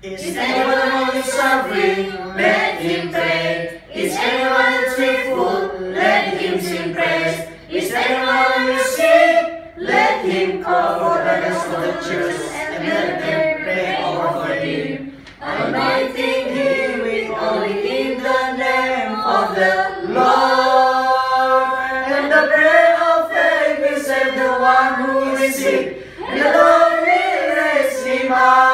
Is anyone among suffering? Let him pray. Is anyone cheerful? Let him sing praise. Is anyone who is sick? Let him call for the rest of the church and let them pray over him. Anointing him with only in the name of the Lord. And the prayer of faith will save the one who is sick. and the Lord will raise him up.